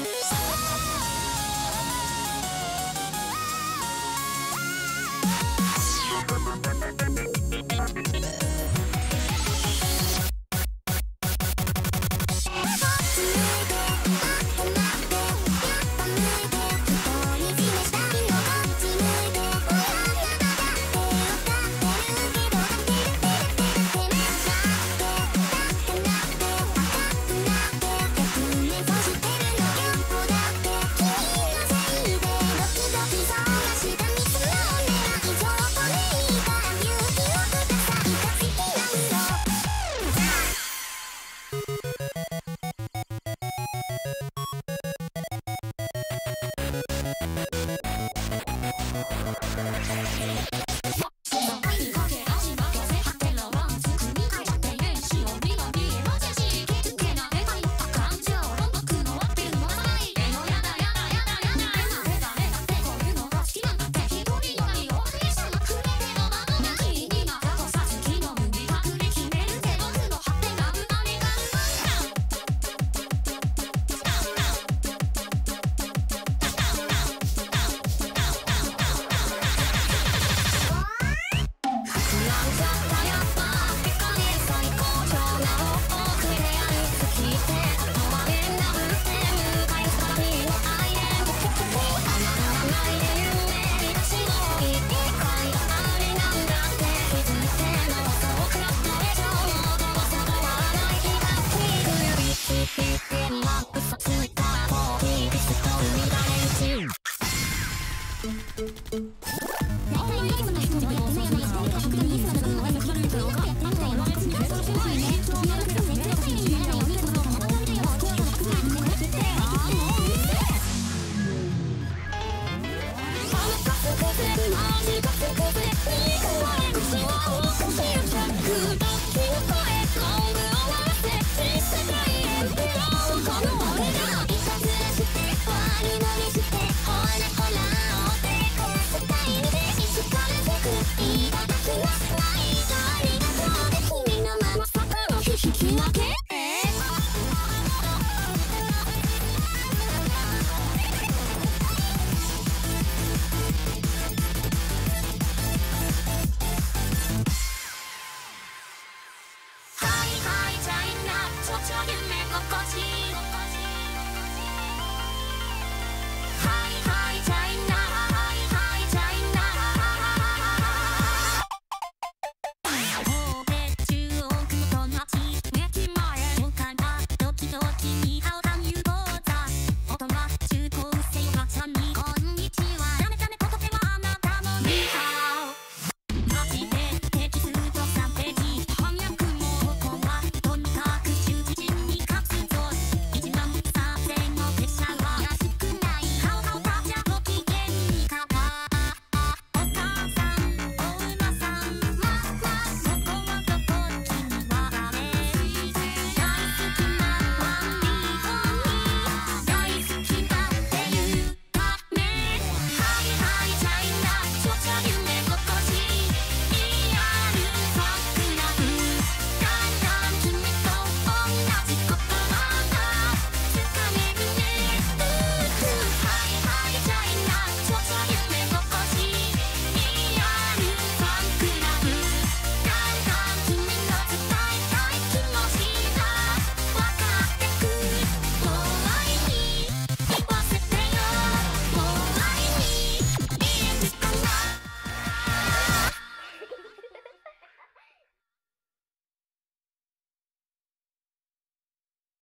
Música 大体いつもの人もやってないのに誰か他にいい人